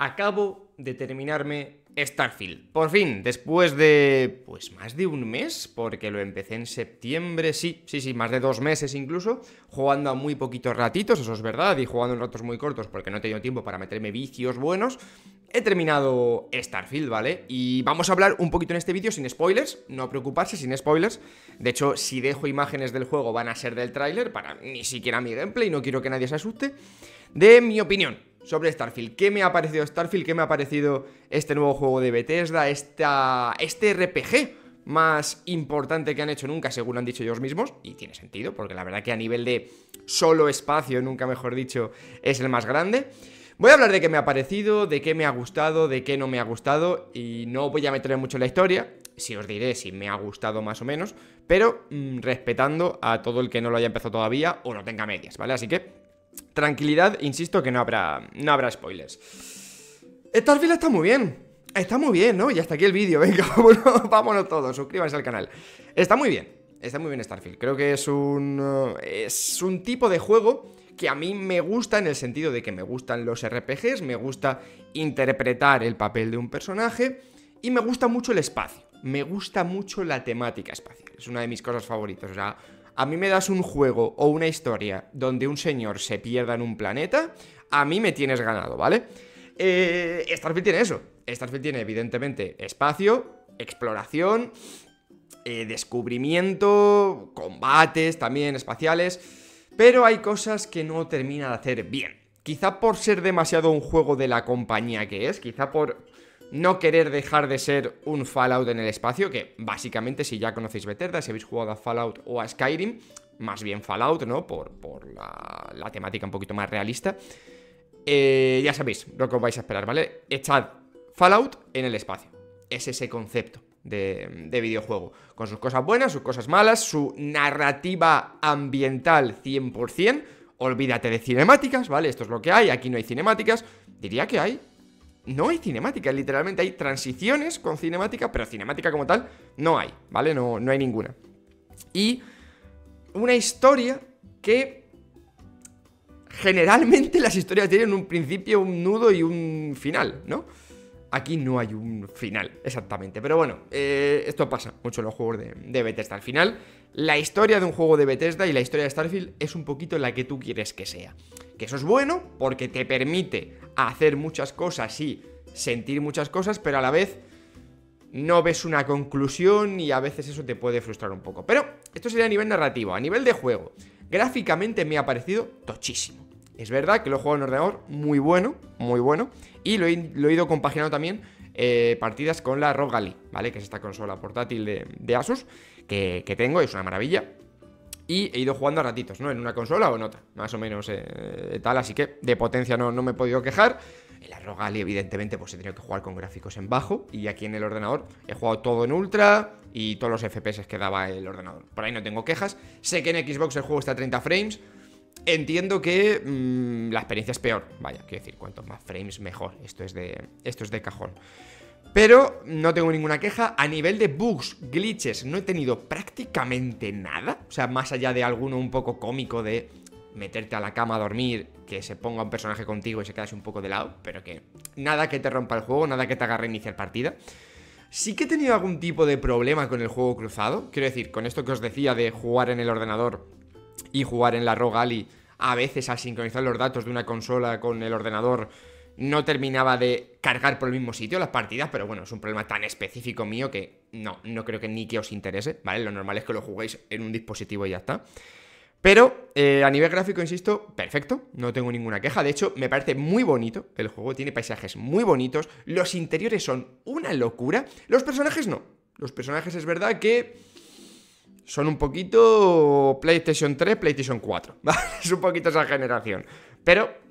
acabo de terminarme Starfield. Por fin, después de... pues más de un mes, porque lo empecé en septiembre, sí, sí, sí, más de dos meses incluso, jugando a muy poquitos ratitos, eso es verdad, y jugando en ratos muy cortos porque no he tenido tiempo para meterme vicios buenos, he terminado Starfield, ¿vale? Y vamos a hablar un poquito en este vídeo sin spoilers, no preocuparse, sin spoilers. De hecho, si dejo imágenes del juego van a ser del tráiler, para ni siquiera mi gameplay, no quiero que nadie se asuste, de mi opinión sobre Starfield. ¿Qué me ha parecido Starfield? ¿Qué me ha parecido este nuevo juego de Bethesda? Esta, este RPG más importante que han hecho nunca, según han dicho ellos mismos. Y tiene sentido, porque la verdad que a nivel de solo espacio, nunca mejor dicho, es el más grande. Voy a hablar de qué me ha parecido, de qué me ha gustado, de qué no me ha gustado. Y no voy a meterme mucho en la historia. Si os diré si me ha gustado más o menos. Pero mm, respetando a todo el que no lo haya empezado todavía o no tenga medias, ¿vale? Así que Tranquilidad, insisto que no habrá, no habrá spoilers. Starfield está muy bien. Está muy bien, ¿no? Y hasta aquí el vídeo. Venga, vámonos, todos. Suscríbanse al canal. Está muy bien. Está muy bien Starfield. Creo que es un. Uh, es un tipo de juego que a mí me gusta en el sentido de que me gustan los RPGs, me gusta interpretar el papel de un personaje y me gusta mucho el espacio. Me gusta mucho la temática espacial. Es una de mis cosas favoritas. O sea, a mí me das un juego o una historia donde un señor se pierda en un planeta, a mí me tienes ganado, ¿vale? Eh, Starfield tiene eso. Starfield tiene evidentemente espacio, exploración, eh, descubrimiento, combates también espaciales, pero hay cosas que no termina de hacer bien. Quizá por ser demasiado un juego de la compañía que es, quizá por no querer dejar de ser un Fallout en el espacio, que básicamente si ya conocéis Bethesda, si habéis jugado a Fallout o a Skyrim, más bien Fallout, ¿no? Por, la, temática un poquito más realista. Eh, ya sabéis lo que os vais a esperar, ¿vale? Echad Fallout en el espacio. Es ese concepto de, de, videojuego. Con sus cosas buenas, sus cosas malas, su narrativa ambiental 100%. Olvídate de cinemáticas, ¿vale? Esto es lo que hay, aquí no hay cinemáticas. Diría que hay no hay cinemática, literalmente hay transiciones con cinemática, pero cinemática como tal no hay, ¿vale? No, no hay ninguna. Y una historia que generalmente las historias tienen un principio, un nudo y un final, ¿no? Aquí no hay un final, exactamente. Pero bueno, eh, esto pasa mucho en los juegos de, de, Bethesda. Al final, la historia de un juego de Bethesda y la historia de Starfield es un poquito la que tú quieres que sea. Que eso es bueno porque te permite hacer muchas cosas y sentir muchas cosas, pero a la vez no ves una conclusión y a veces eso te puede frustrar un poco. Pero esto sería a nivel narrativo. A nivel de juego, gráficamente me ha parecido tochísimo. Es verdad que lo he jugado en ordenador muy bueno, muy bueno. Y lo he, ido compaginando también eh, partidas con la ROG Ally, ¿vale? Que es esta consola portátil de, Asus que, tengo, es una maravilla. Y he ido jugando a ratitos, ¿no? En una consola o en otra, más o menos eh, tal. Así que de potencia no, no me he podido quejar. En la ROG Ally, evidentemente, pues he tenido que jugar con gráficos en bajo. Y aquí en el ordenador he jugado todo en ultra y todos los FPS que daba el ordenador. Por ahí no tengo quejas. Sé que en Xbox el juego está a 30 frames. Entiendo que mm, la experiencia es peor. Vaya, quiero decir, cuanto más frames mejor. Esto es de, esto es de cajón. Pero no tengo ninguna queja. A nivel de bugs, glitches, no he tenido prácticamente nada. O sea, más allá de alguno un poco cómico de meterte a la cama a dormir, que se ponga un personaje contigo y se quedase un poco de lado. Pero que nada que te rompa el juego, nada que te haga reiniciar partida. Sí que he tenido algún tipo de problema con el juego cruzado. Quiero decir, con esto que os decía de jugar en el ordenador y jugar en la ROG Ally, a veces al sincronizar los datos de una consola con el ordenador no terminaba de cargar por el mismo sitio las partidas, pero bueno, es un problema tan específico mío que no, no creo que ni que os interese, ¿vale? Lo normal es que lo juguéis en un dispositivo y ya está. Pero eh, a nivel gráfico, insisto, perfecto, no tengo ninguna queja. De hecho, me parece muy bonito el juego, tiene paisajes muy bonitos, los interiores son una locura, los personajes no. Los personajes es verdad que son un poquito PlayStation 3, PlayStation 4. es un poquito esa generación. Pero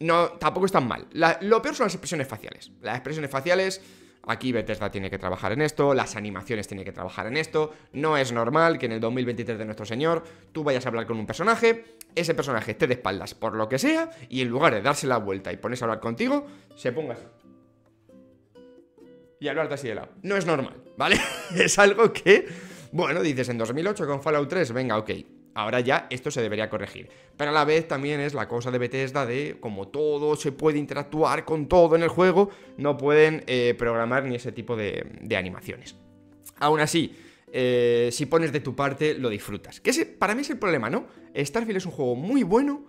no, tampoco están mal. lo peor son las expresiones faciales. Las expresiones faciales, aquí Bethesda tiene que trabajar en esto, las animaciones tienen que trabajar en esto. No es normal que en el 2023 de nuestro señor tú vayas a hablar con un personaje, ese personaje esté de espaldas por lo que sea, y en lugar de darse la vuelta y ponerse a hablar contigo, se ponga así. Y hablarte así de lado. No es normal, ¿vale? es algo que bueno, dices en 2008 con Fallout 3, venga, ok. Ahora ya esto se debería corregir. Pero a la vez también es la cosa de Bethesda de como todo se puede interactuar con todo en el juego, no pueden eh, programar ni ese tipo de, animaciones. Aún así, eh, si pones de tu parte, lo disfrutas. Que para mí es el problema, ¿no? Starfield es un juego muy bueno,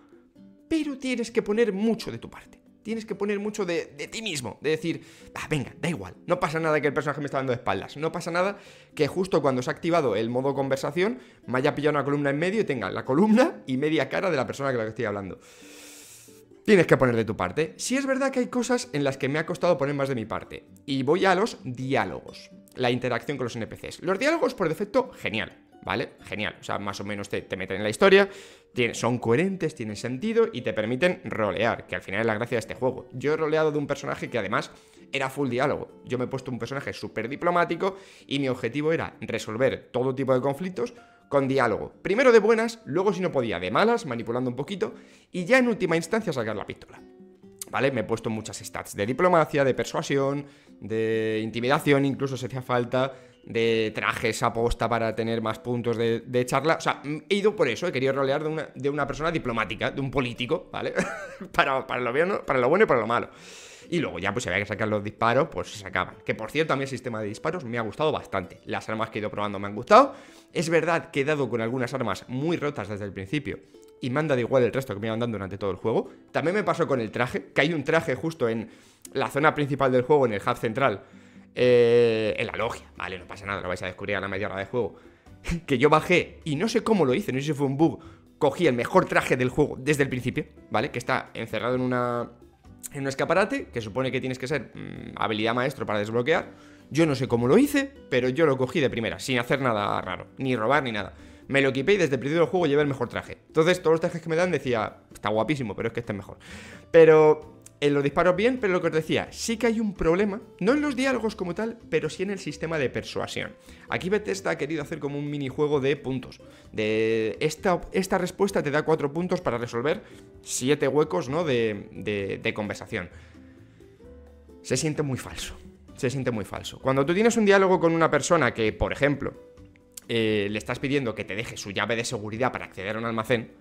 pero tienes que poner mucho de tu parte tienes que poner mucho de, ti mismo, de decir, ah, venga, da igual, no pasa nada que el personaje me está dando de espaldas, no pasa nada que justo cuando se ha activado el modo conversación me haya pillado una columna en medio y tenga la columna y media cara de la persona que la que estoy hablando. Tienes que poner de tu parte. Si es verdad que hay cosas en las que me ha costado poner más de mi parte. Y voy a los diálogos, la interacción con los NPCs. Los diálogos por defecto, genial. ¿vale? Genial, o sea, más o menos te, meten en la historia, son coherentes, tienen sentido y te permiten rolear, que al final es la gracia de este juego. Yo he roleado de un personaje que además era full diálogo. Yo me he puesto un personaje súper diplomático y mi objetivo era resolver todo tipo de conflictos con diálogo. Primero de buenas, luego si no podía de malas, manipulando un poquito, y ya en última instancia sacar la pistola. ¿Vale? Me he puesto muchas stats de diplomacia, de persuasión, de intimidación, incluso si hacía falta, de trajes aposta para tener más puntos de, charla. O sea, he ido por eso, he querido rolear de una, de una persona diplomática, de un político, ¿vale? para, para, lo bueno, para lo bueno y para lo malo. Y luego ya pues si había que sacar los disparos, pues se sacaban. Que por cierto, a mí el sistema de disparos me ha gustado bastante. Las armas que he ido probando me han gustado. Es verdad que he dado con algunas armas muy rotas desde el principio. Y me han dado igual el resto que me iban dando durante todo el juego. También me pasó con el traje, que hay un traje justo en la zona principal del juego, en el hub central, eh, en la logia, vale, no pasa nada, lo vais a descubrir a la media hora de juego. que yo bajé y no sé cómo lo hice, no sé si fue un bug. Cogí el mejor traje del juego desde el principio, ¿vale? Que está encerrado en una. En un escaparate, que supone que tienes que ser mm, habilidad maestro para desbloquear. Yo no sé cómo lo hice, pero yo lo cogí de primera, sin hacer nada raro, ni robar ni nada. Me lo equipé y desde el principio del juego llevé el mejor traje. Entonces, todos los trajes que me dan decía, está guapísimo, pero es que este es mejor. Pero en los disparos bien, pero lo que os decía, sí que hay un problema, no en los diálogos como tal, pero sí en el sistema de persuasión. Aquí Bethesda ha querido hacer como un minijuego de puntos. De esta, esta respuesta te da cuatro puntos para resolver siete huecos ¿no? de, de, conversación. Se siente muy falso. Se siente muy falso. Cuando tú tienes un diálogo con una persona que, por ejemplo, eh, le estás pidiendo que te deje su llave de seguridad para acceder a un almacén,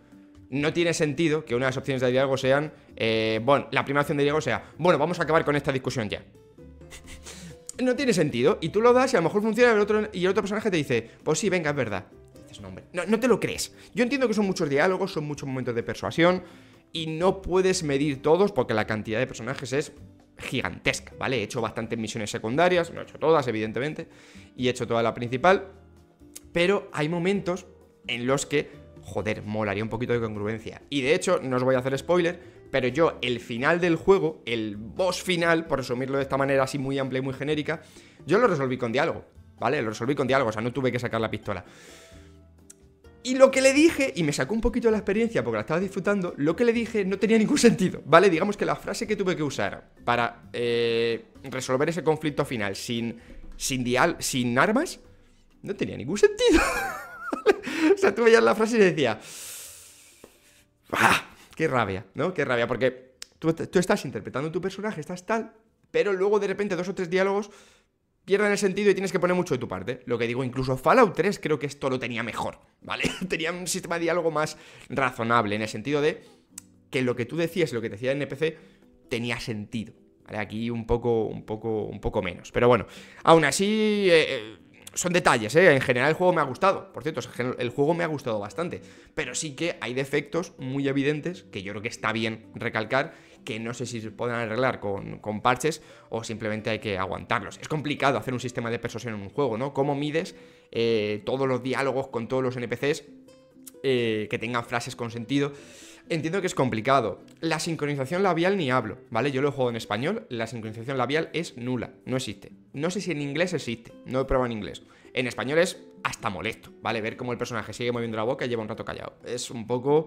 no tiene sentido que una de las opciones de diálogo sean, eh, bueno, la primera opción de diálogo sea, bueno, vamos a acabar con esta discusión ya. no tiene sentido. Y tú lo das y a lo mejor funciona el otro, y el otro personaje te dice, pues sí, venga, es verdad. No, no te lo crees. Yo entiendo que son muchos diálogos, son muchos momentos de persuasión y no puedes medir todos porque la cantidad de personajes es gigantesca, ¿vale? He hecho bastantes misiones secundarias, no he hecho todas, evidentemente, y he hecho toda la principal, pero hay momentos en los que joder, molaría un poquito de congruencia. Y de hecho, no os voy a hacer spoiler, pero yo el final del juego, el boss final, por resumirlo de esta manera así muy amplia y muy genérica, yo lo resolví con diálogo, ¿vale? Lo resolví con diálogo, o sea, no tuve que sacar la pistola. Y lo que le dije, y me sacó un poquito de la experiencia porque la estaba disfrutando, lo que le dije no tenía ningún sentido, ¿vale? Digamos que la frase que tuve que usar para eh, resolver ese conflicto final sin, sin, dial sin armas no tenía ningún sentido. o sea, tú veías la frase y decía... ¡Ah! ¡Qué rabia! ¿No? ¡Qué rabia! Porque tú, estás interpretando tu personaje, estás tal, pero luego de repente dos o tres diálogos pierden el sentido y tienes que poner mucho de tu parte. Lo que digo, incluso Fallout 3 creo que esto lo tenía mejor, ¿vale? tenía un sistema de diálogo más razonable, en el sentido de que lo que tú decías lo que decía el NPC tenía sentido. ¿vale? Aquí un poco, un poco, un poco menos. Pero bueno, aún así, eh, eh, son detalles, ¿eh? En general el juego me ha gustado. Por cierto, el juego me ha gustado bastante. Pero sí que hay defectos muy evidentes que yo creo que está bien recalcar, que no sé si se pueden arreglar con, parches o simplemente hay que aguantarlos. Es complicado hacer un sistema de persuasión en un juego, ¿no? ¿Cómo mides eh, todos los diálogos con todos los NPCs eh, que tengan frases con sentido? Entiendo que es complicado. La sincronización labial ni hablo, ¿vale? Yo lo juego en español, la sincronización labial es nula, no existe. No sé si en inglés existe, no he probado en inglés. En español es hasta molesto, ¿vale? Ver cómo el personaje sigue moviendo la boca y lleva un rato callado. Es un poco...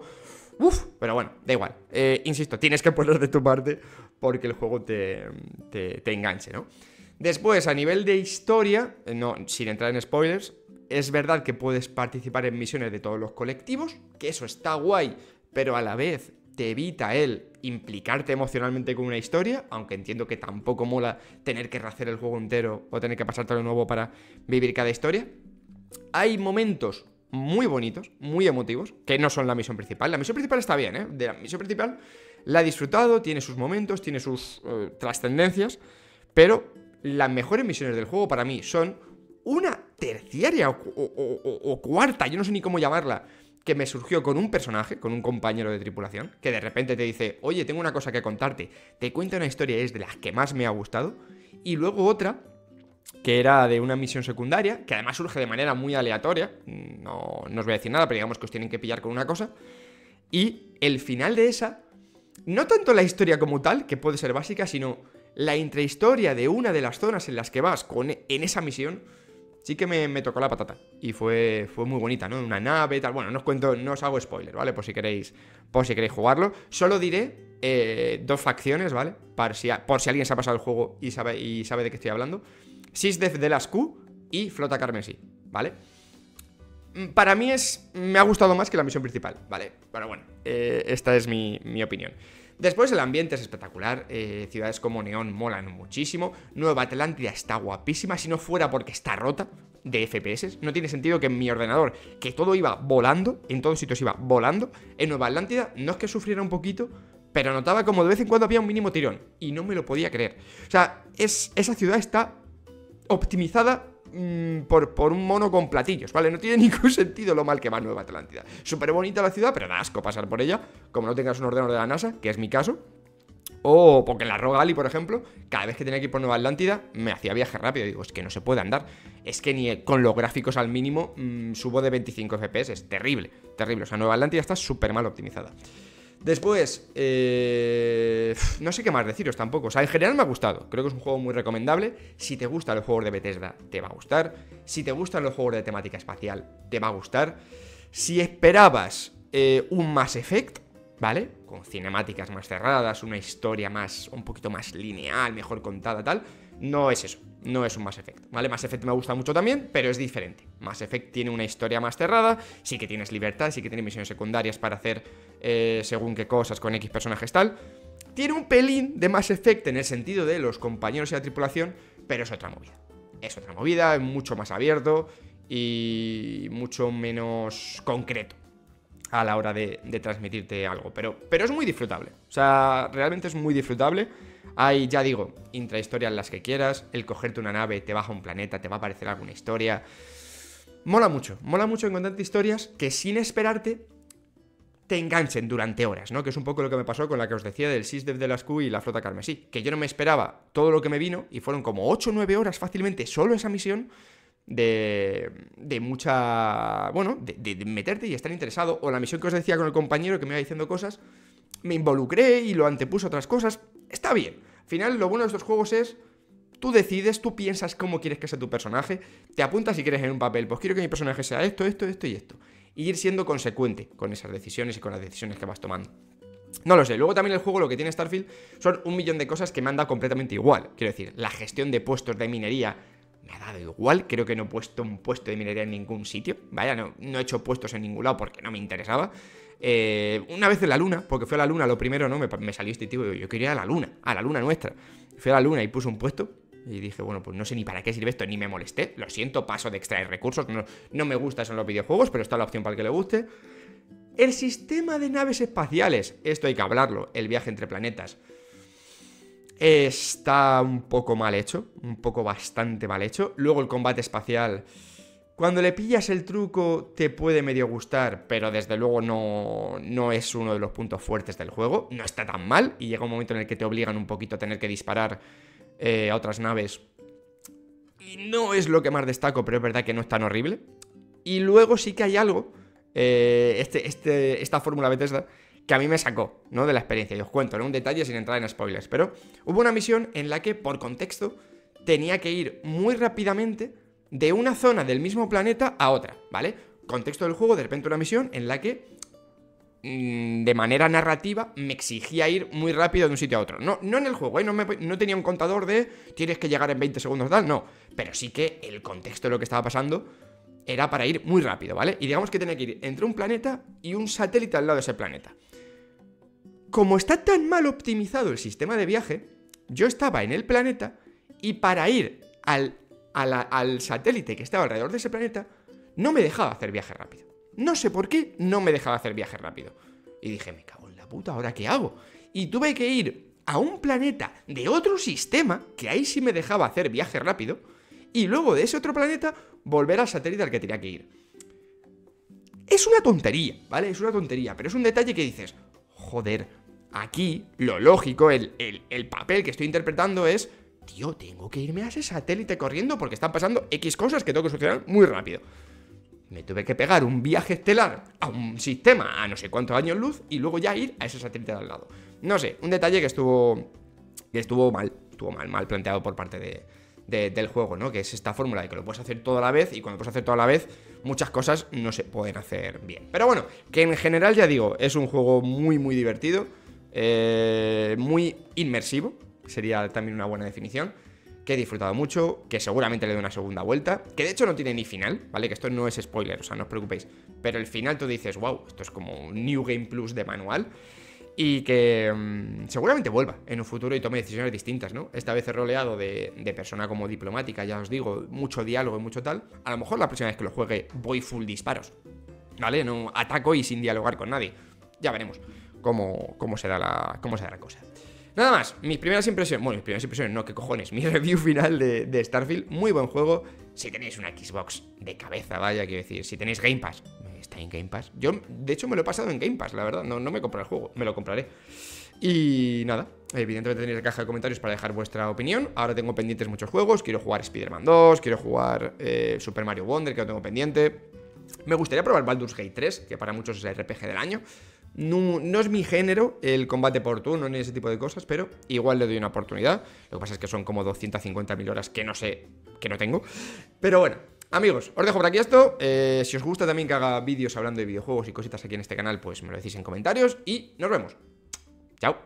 Uf, pero bueno, da igual. Eh, insisto, tienes que poner de tu parte porque el juego te, te, enganche, ¿no? Después, a nivel de historia, eh, no, sin entrar en spoilers, es verdad que puedes participar en misiones de todos los colectivos, que eso está guay, pero a la vez te evita el implicarte emocionalmente con una historia, aunque entiendo que tampoco mola tener que rehacer el juego entero o tener que pasarte de nuevo para vivir cada historia. Hay momentos muy bonitos, muy emotivos, que no son la misión principal. La misión principal está bien, ¿eh? De la misión principal la he disfrutado, tiene sus momentos, tiene sus eh, trascendencias, pero las mejores misiones del juego para mí son una terciaria o, cuarta, yo no sé ni cómo llamarla, que me surgió con un personaje, con un compañero de tripulación, que de repente te dice, oye, tengo una cosa que contarte, te cuento una historia, es de las que más me ha gustado, y luego otra, que era de una misión secundaria, que además surge de manera muy aleatoria, no, no os voy a decir nada, pero digamos que os tienen que pillar con una cosa, y el final de esa, no tanto la historia como tal, que puede ser básica, sino la intrahistoria de una de las zonas en las que vas con, en esa misión, sí que me, tocó la patata. Y fue, fue muy bonita, ¿no? Una nave, tal. Bueno, no os cuento, no os hago spoiler, ¿vale? Por si queréis, por si queréis jugarlo. Solo diré eh, dos facciones, ¿vale? Por si, por si alguien se ha pasado el juego y sabe, y sabe de qué estoy hablando. Sisdef de las Q y Flota Carmesí, ¿vale? Mm, para mí es. Me ha gustado más que la misión principal, ¿vale? Pero bueno, eh, esta es mi, mi opinión. Después el ambiente es espectacular, eh, ciudades como Neón molan muchísimo, Nueva Atlántida está guapísima, si no fuera porque está rota de FPS, no tiene sentido que en mi ordenador, que todo iba volando, en todos sitios iba volando, en Nueva Atlántida no es que sufriera un poquito, pero notaba como de vez en cuando había un mínimo tirón, y no me lo podía creer. O sea, es, esa ciudad está optimizada Mm, por, por, un mono con platillos, ¿vale? No tiene ningún sentido lo mal que va Nueva Atlántida. Súper bonita la ciudad, pero da asco pasar por ella, como no tengas un ordenador de la NASA, que es mi caso. O porque en la Rogali, por ejemplo, cada vez que tenía que ir por Nueva Atlántida, me hacía viaje rápido. Digo, es que no se puede andar. Es que ni con los gráficos al mínimo mm, subo de 25 FPS. Es terrible, terrible. O sea, Nueva Atlántida está súper mal optimizada. Después, eh, no sé qué más deciros tampoco. O sea, en general me ha gustado. Creo que es un juego muy recomendable. Si te gustan los juegos de Bethesda, te va a gustar. Si te gustan los juegos de temática espacial, te va a gustar. Si esperabas eh, un Mass Effect, ¿vale? Con cinemáticas más cerradas, una historia más, un poquito más lineal, mejor contada, tal. No es eso no es un Mass Effect, ¿vale? Mass Effect me gusta mucho también, pero es diferente. Mass Effect tiene una historia más cerrada, sí que tienes libertad, sí que tienes misiones secundarias para hacer eh, según qué cosas con X personajes tal. Tiene un pelín de Mass Effect en el sentido de los compañeros y la tripulación, pero es otra movida. Es otra movida, es mucho más abierto y mucho menos concreto a la hora de, transmitirte algo. Pero, pero es muy disfrutable. O sea, realmente es muy disfrutable. Hay, ya digo, intrahistorias las que quieras, el cogerte una nave, te baja un planeta, te va a aparecer alguna historia. Mola mucho, mola mucho encontrarte historias que sin esperarte te enganchen durante horas, ¿no? Que es un poco lo que me pasó con la que os decía del SysDev de las Q y la flota carmesí. Que yo no me esperaba todo lo que me vino y fueron como 8 o 9 horas fácilmente solo esa misión de, de mucha... Bueno, de, meterte y estar interesado. O la misión que os decía con el compañero que me iba diciendo cosas me involucré y lo antepuso a otras cosas. Está bien. Al final, lo bueno de estos juegos es. Tú decides, tú piensas cómo quieres que sea tu personaje, te apuntas si quieres en un papel, pues quiero que mi personaje sea esto, esto, esto y esto. Y ir siendo consecuente con esas decisiones y con las decisiones que vas tomando. No lo sé. Luego también el juego lo que tiene Starfield son un millón de cosas que me han dado completamente igual. Quiero decir, la gestión de puestos de minería me ha dado igual. Creo que no he puesto un puesto de minería en ningún sitio. Vaya, no, no he hecho puestos en ningún lado porque no me interesaba. Eh, una vez en la luna, porque fue a la luna lo primero, ¿no? Me, salió este yo quería a la luna, a la luna nuestra. Fui a la luna y puse un puesto y dije, bueno, pues no sé ni para qué sirve esto, ni me molesté. Lo siento, paso de extraer recursos. No, no me gusta eso en los videojuegos, pero está la opción para el que le guste. El sistema de naves espaciales, esto hay que hablarlo, el viaje entre planetas. Está un poco mal hecho, un poco bastante mal hecho. Luego el combate espacial cuando le pillas el truco te puede medio gustar, pero desde luego no, no es uno de los puntos fuertes del juego. No está tan mal y llega un momento en el que te obligan un poquito a tener que disparar eh, a otras naves. Y no es lo que más destaco, pero es verdad que no es tan horrible. Y luego sí que hay algo, eh, este, este, esta fórmula Bethesda, que a mí me sacó, ¿no? De la experiencia. Y os cuento, ¿no? Un detalle sin entrar en spoilers. Pero hubo una misión en la que, por contexto, tenía que ir muy rápidamente de una zona del mismo planeta a otra, ¿vale? Contexto del juego, de repente una misión en la que mm, de manera narrativa me exigía ir muy rápido de un sitio a otro. No, no en el juego, ¿eh? no, no, tenía un contador de tienes que llegar en 20 segundos, tal, no. Pero sí que el contexto de lo que estaba pasando era para ir muy rápido, ¿vale? Y digamos que tenía que ir entre un planeta y un satélite al lado de ese planeta. Como está tan mal optimizado el sistema de viaje, yo estaba en el planeta y para ir al al satélite que estaba alrededor de ese planeta, no me dejaba hacer viaje rápido. No sé por qué no me dejaba hacer viaje rápido. Y dije, me cago en la puta, ¿ahora qué hago? Y tuve que ir a un planeta de otro sistema, que ahí sí me dejaba hacer viaje rápido, y luego de ese otro planeta volver al satélite al que tenía que ir. Es una tontería, ¿vale? Es una tontería, pero es un detalle que dices, joder, aquí lo lógico, el, el papel que estoy interpretando es, tío, tengo que irme a ese satélite corriendo porque están pasando X cosas que tengo que solucionar muy rápido me tuve que pegar un viaje estelar a un sistema a no sé cuántos años luz y luego ya ir a ese satélite de al lado. No sé, un detalle que estuvo, que estuvo mal, estuvo mal, mal planteado por parte de, del juego, ¿no? Que es esta fórmula de que lo puedes hacer todo a la vez y cuando puedes hacer todo a la vez, muchas cosas no se pueden hacer bien. Pero bueno, que en general ya digo, es un juego muy, muy divertido, eh, muy inmersivo, sería también una buena definición que he disfrutado mucho, que seguramente le doy una segunda vuelta, que de hecho no tiene ni final, ¿vale? Que esto no es spoiler, o sea, no os preocupéis. Pero el final tú dices, wow, esto es como un New Game Plus de manual. Y que mm, seguramente vuelva en un futuro y tome decisiones distintas, ¿no? Esta vez he roleado de, de, persona como diplomática, ya os digo, mucho diálogo y mucho tal. A lo mejor la próxima vez que lo juegue voy full disparos, ¿vale? No ataco y sin dialogar con nadie. Ya veremos cómo, cómo, será, la, cómo será la cosa. Nada más, mis primeras impresiones, bueno, mis primeras impresiones, no, qué cojones, mi review final de, Starfield, muy buen juego. Si tenéis una Xbox de cabeza, vaya, quiero decir, si tenéis Game Pass, está en Game Pass. Yo, de hecho, me lo he pasado en Game Pass, la verdad, no, no me compré el juego, me lo compraré. Y nada, evidentemente tenéis la caja de comentarios para dejar vuestra opinión. Ahora tengo pendientes muchos juegos, quiero jugar Spider-Man 2, quiero jugar eh, Super Mario Wonder, que lo tengo pendiente. Me gustaría probar Baldur's Gate 3, que para muchos es el RPG del año. No, es mi género el combate por turno ni ese tipo de cosas, pero igual le doy una oportunidad. Lo que pasa es que son como 250.000 horas que no sé, que no tengo. Pero bueno, amigos, os dejo por aquí esto. Eh, si os gusta también que haga vídeos hablando de videojuegos y cositas aquí en este canal, pues me lo decís en comentarios y nos vemos. Chao.